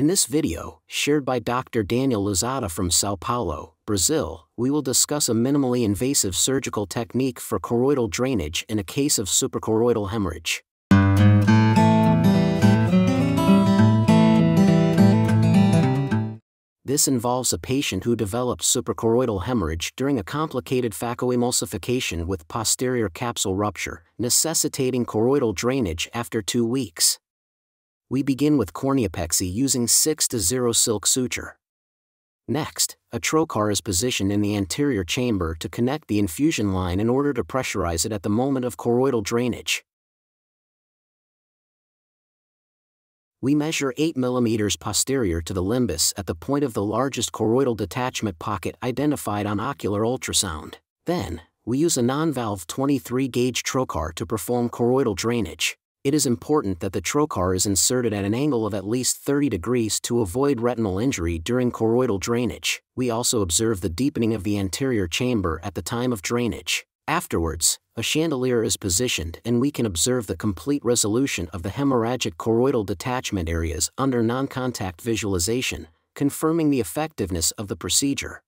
In this video, shared by Dr. Daniel Louzada from Sao Paulo, Brazil, we will discuss a minimally invasive surgical technique for choroidal drainage in a case of suprachoroidal hemorrhage. This involves a patient who developed suprachoroidal hemorrhage during a complicated phacoemulsification with posterior capsule rupture, necessitating choroidal drainage after two weeks. We begin with corneopexy using 6 to 0 silk suture. Next, a trocar is positioned in the anterior chamber to connect the infusion line in order to pressurize it at the moment of choroidal drainage. we measure 8 mm posterior to the limbus at the point of the largest choroidal detachment pocket identified on ocular ultrasound. Then, we use a non-valve 23-gauge trocar to perform choroidal drainage. It is important that the trocar is inserted at an angle of at least 30 degrees to avoid retinal injury during choroidal drainage. We also observe the deepening of the anterior chamber at the time of drainage. Afterwards, a chandelier is positioned and we can observe the complete resolution of the hemorrhagic choroidal detachment areas under non-contact visualization, confirming the effectiveness of the procedure.